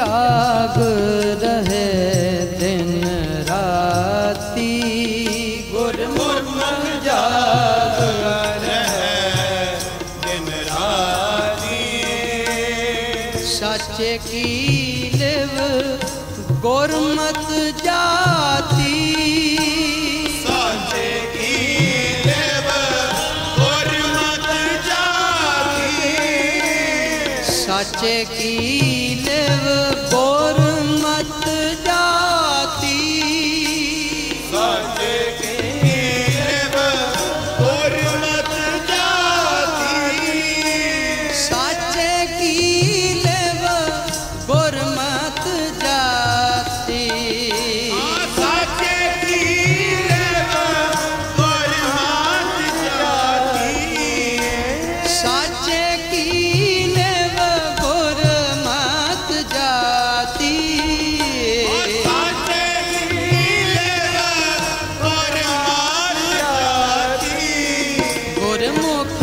त्याग минут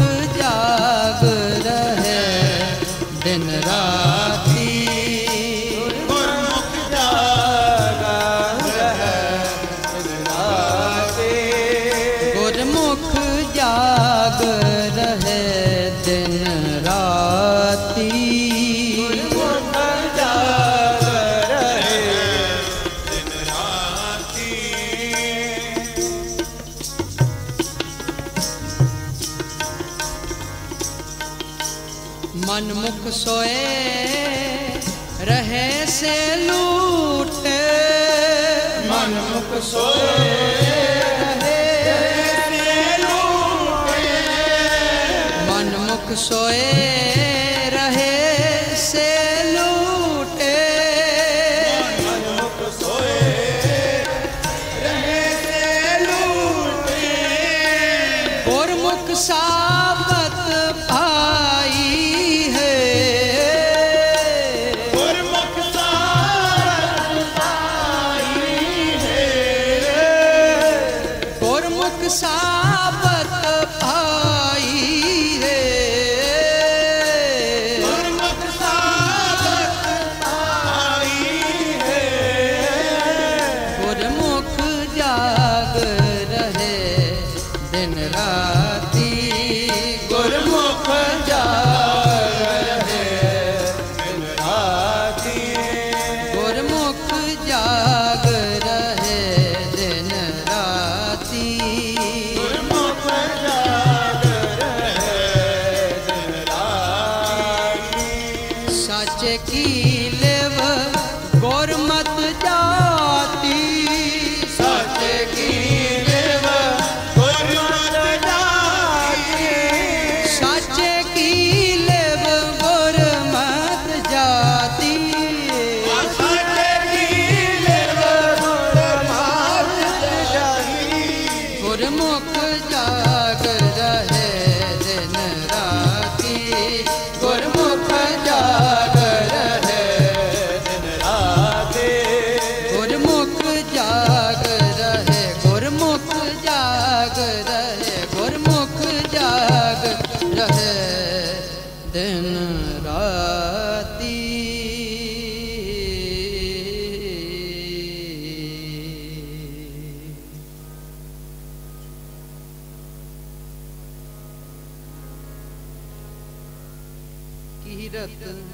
सीरत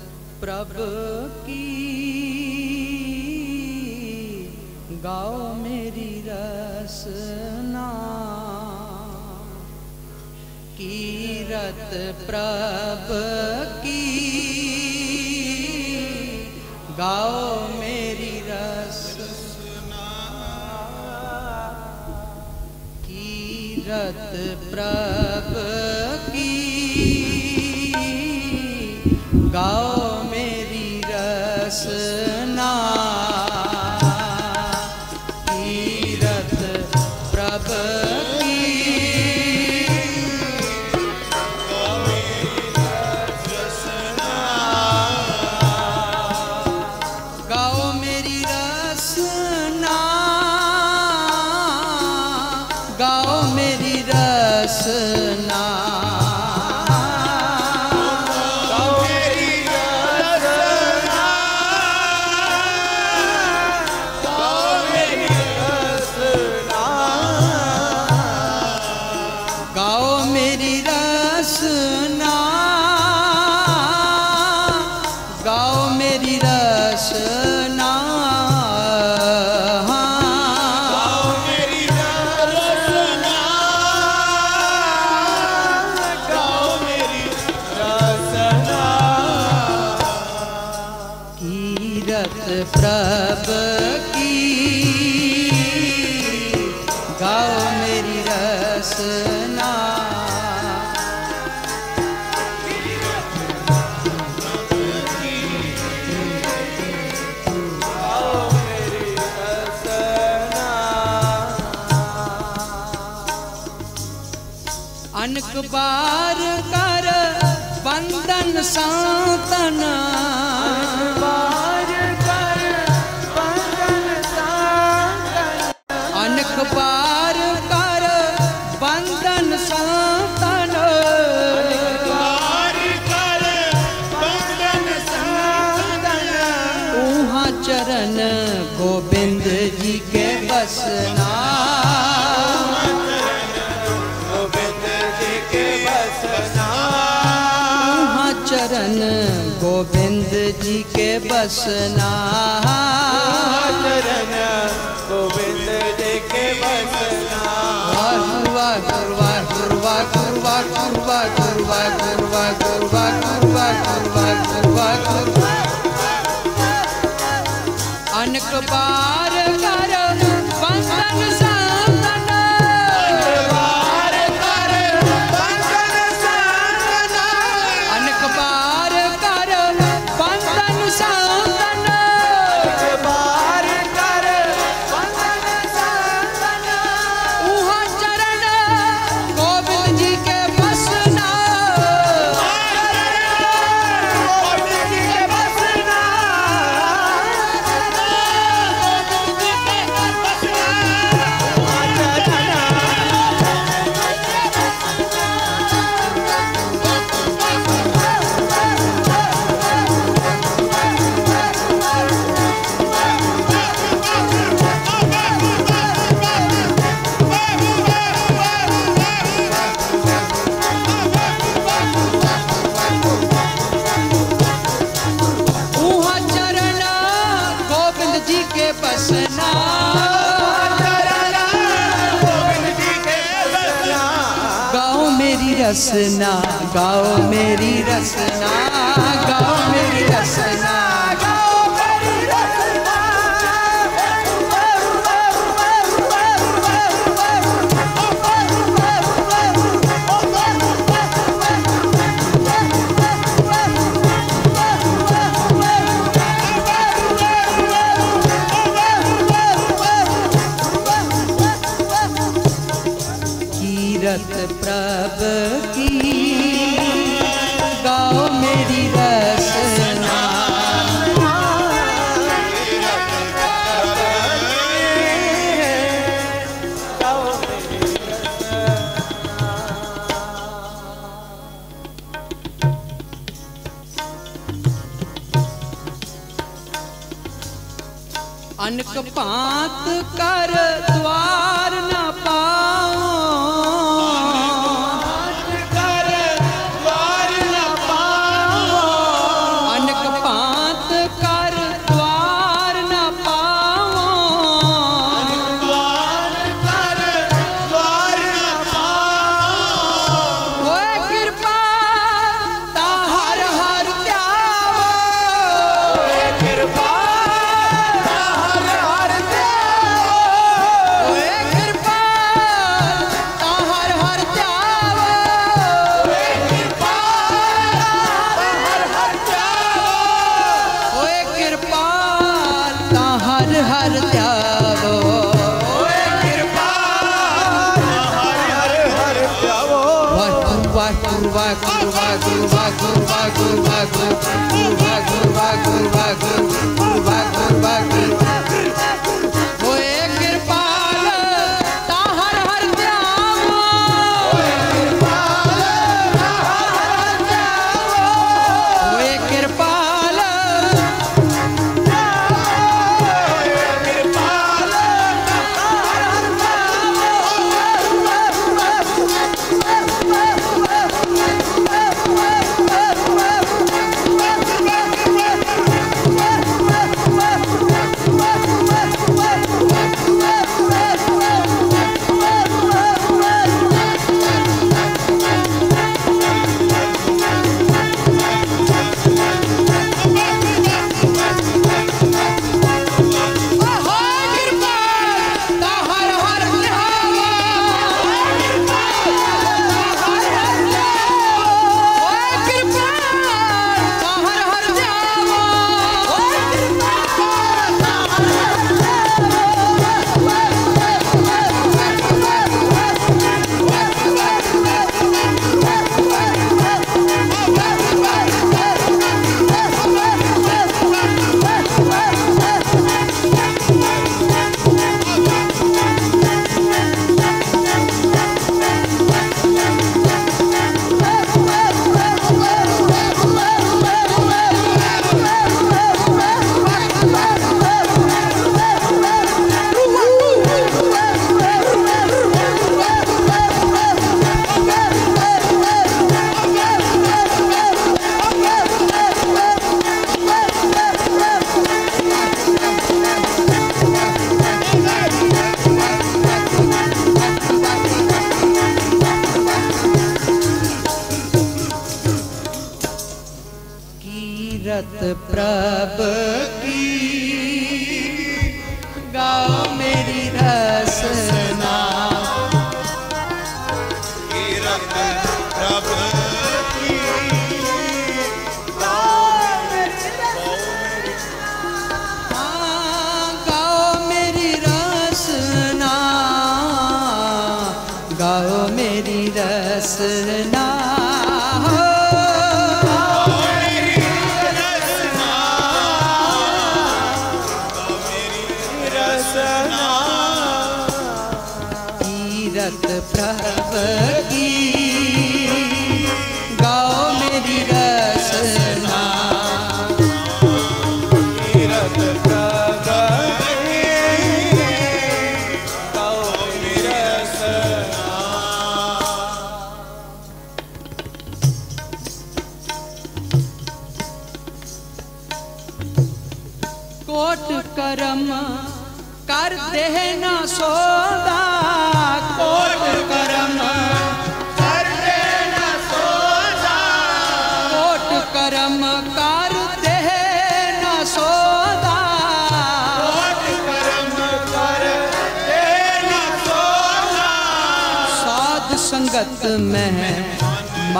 प्रभ की। गाओ मेरी रसना। कीरत प्रभ की। गाओ मेरी रसना। कीरत प्रभ go मेरी रसना जी के बसना चरण गोविंद जी के बसना वाह वाह वाह वाह वाह वाह वाह वाह वाह वाह वाह अनक बार रसना गाओ मेरी रसना गाओ मेरी रसना।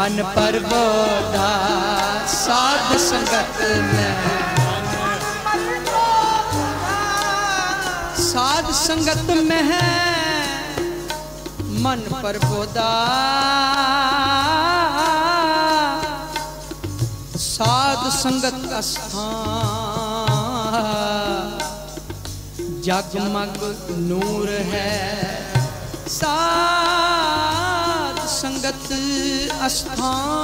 मन परबोधा साध संगत में। साध संगत में है, मन परबोधा साध संगत का स्थान, जगमग नूर है। सा संगत स्थान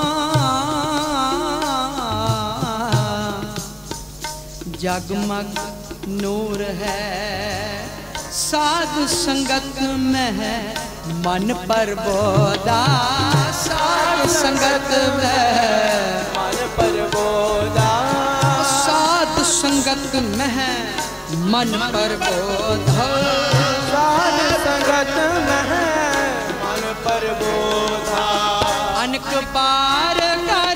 जगमग नूर है, साध संगत में है, मन पर बोदा साध संगत में मन पर बोदा साध संगत में है, मन पर बोधा साध संगत में एक बार कर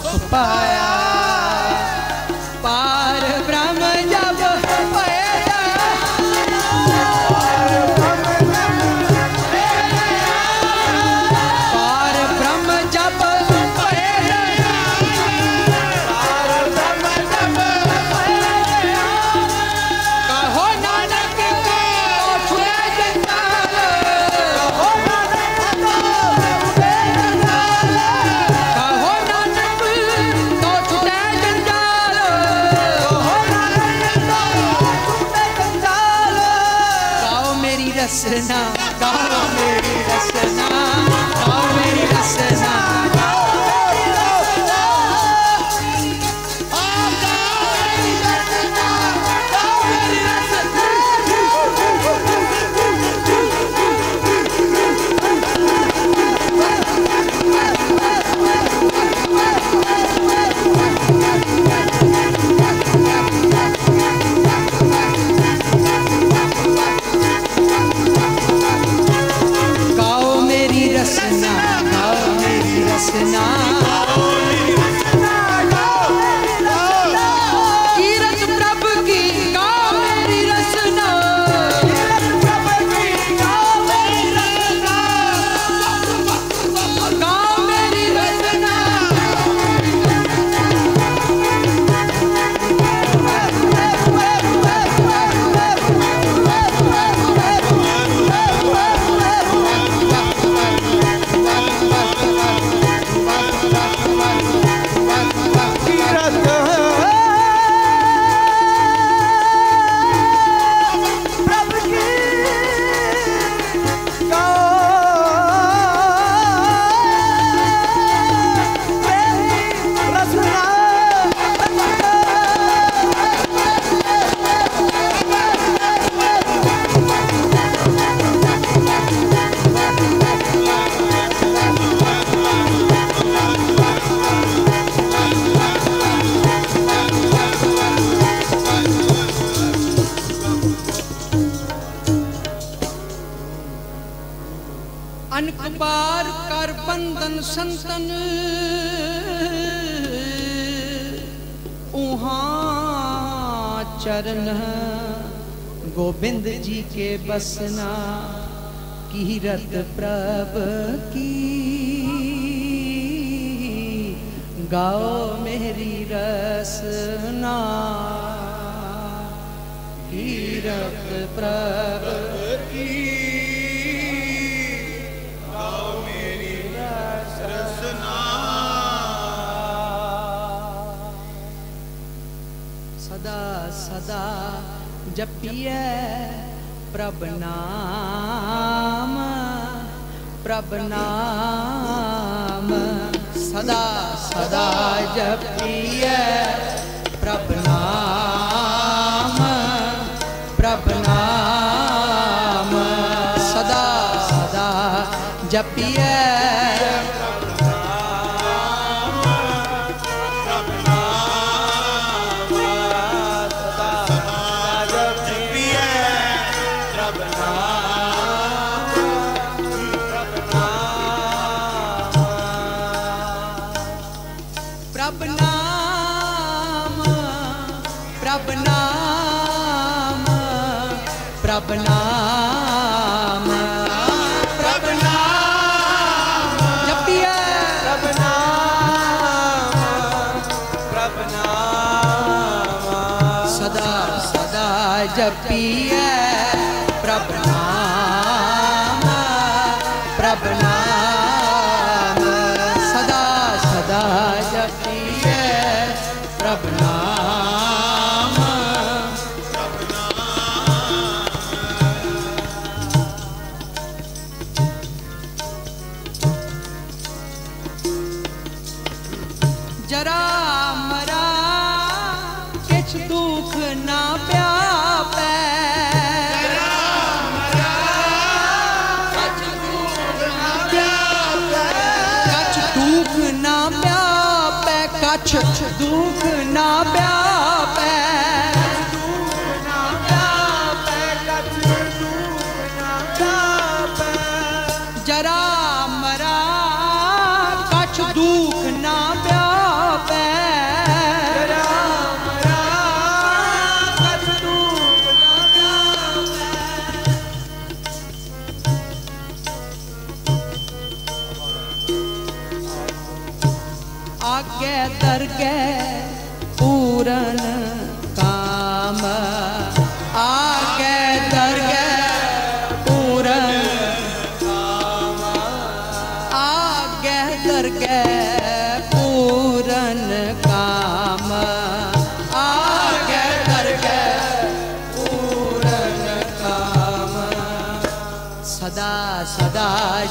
fire. वासना कीरत प्रभ की। गाओ मेरी रसना किरत प्रभ की। गाओ मेरी रसना। सदा सदा जपिए प्रभ नाम प्रभ नाम सदा सदा जपिय। प्रभ नाम प्रभ नाम सदा सदा जपिय। जपिया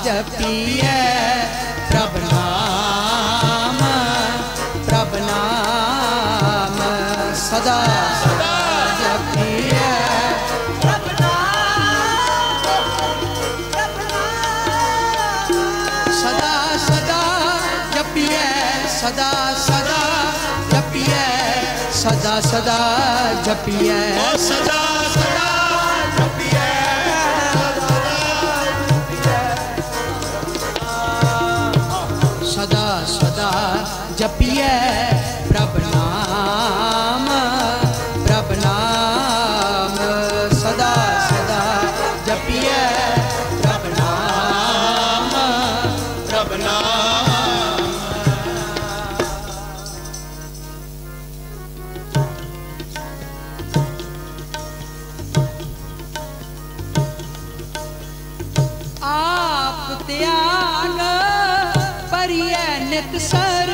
ਜਪੀਐ ਪ੍ਰਭ ਨਾਮ ਪ੍ਰਭ ਨਾਮ ਸਦਾ ਸਦਾ ਜਪੀਐ ਸਦਾ ਸਦਾ ਜਪੀਐ ਸਦਾ ਸਦਾ ਜਪੀਐ ਸਦਾ ਸਦਾ ਜਪੀਐ। ਸਦਾ ਸਦਾ the sun.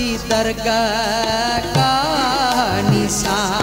सच्ची दरगाह का निशान।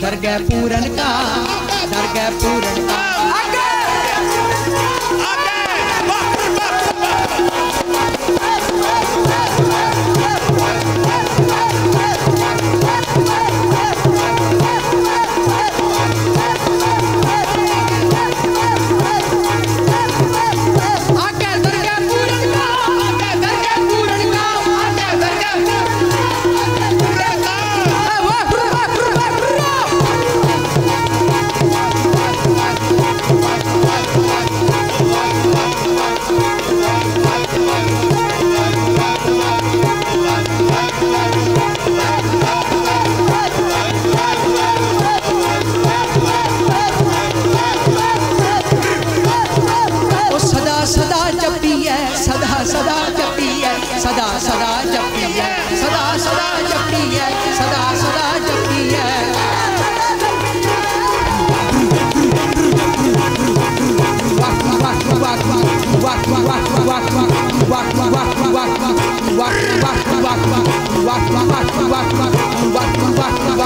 डर गए पूरन का डर गए पूरन का।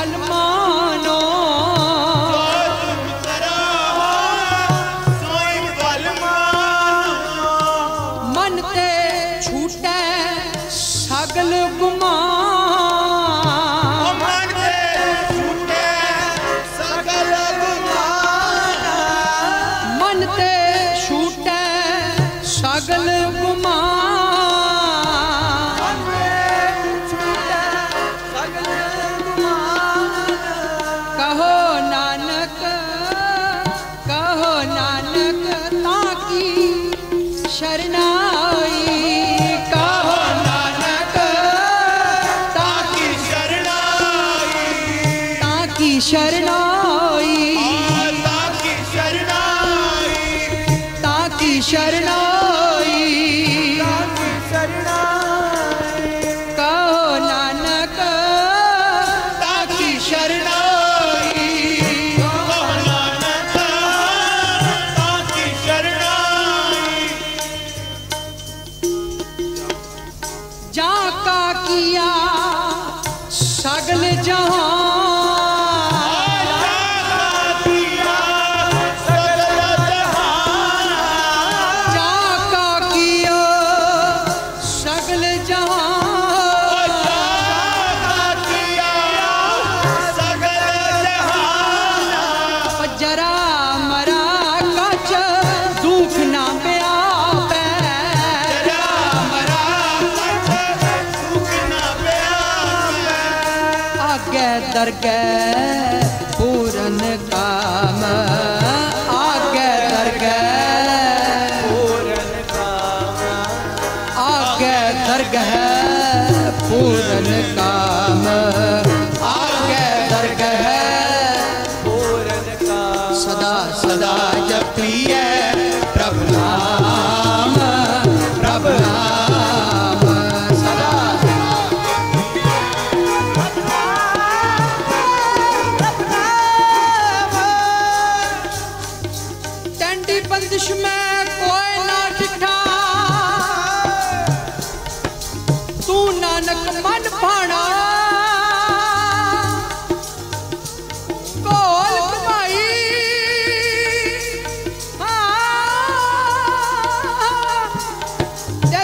alma. தற்க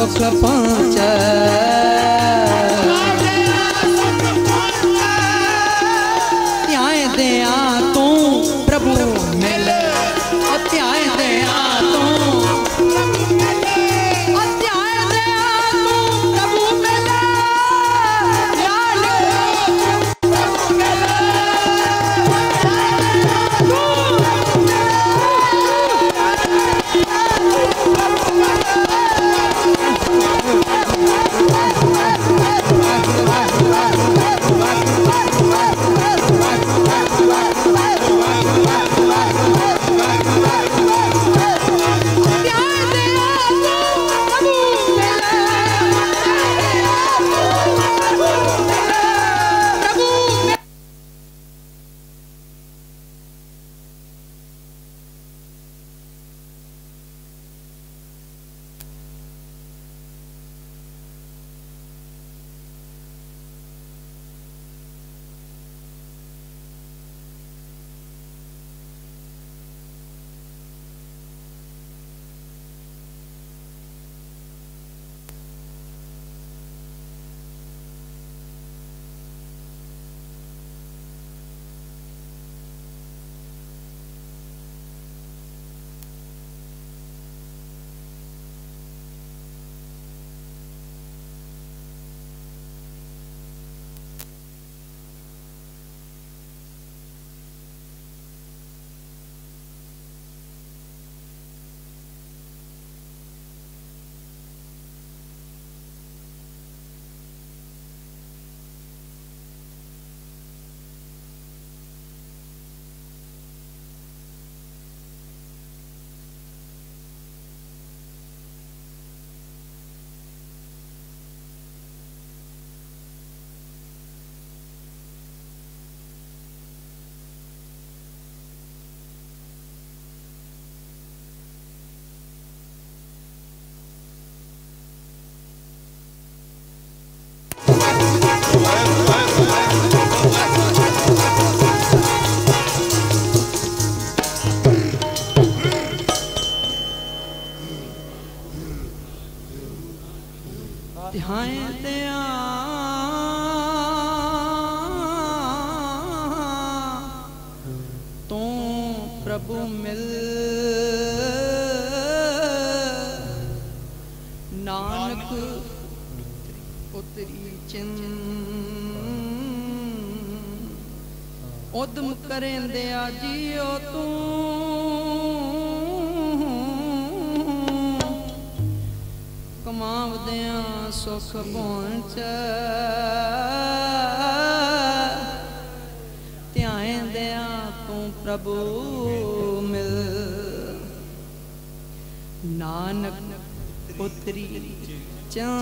folks club on. ਕਮਾਵਦਿਆਂ ਸੁਖ ਪਹੁੰਚ ਤੂੰ ਪ੍ਰਭੂ ਮਿਲ। ਨਾਨਕ ਉਤਰੀ ਚਾਂ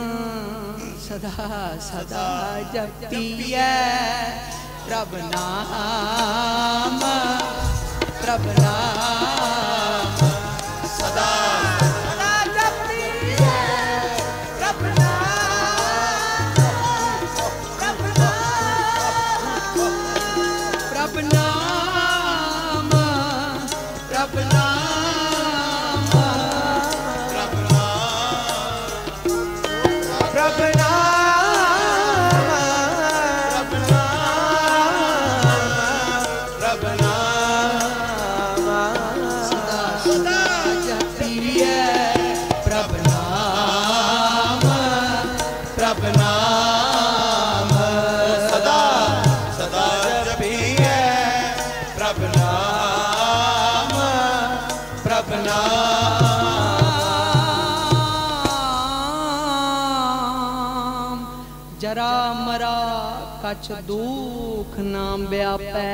ਸਦਾ ਸਦਾ ਜਪੀਐ। ਪ੍ਰਭ ਨਾਮ ਪ੍ਰਭ ਨਾਮ। कछ दुख नाम व्यापै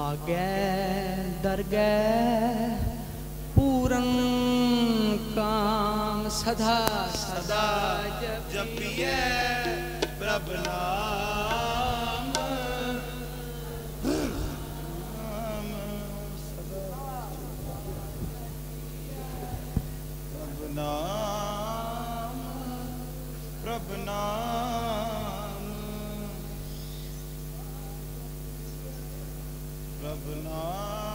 आगे दरगे पूरन काम सदा सदा जपिए। प्रभ नाम प्रभ नाम प्रभ नाम। Adonai.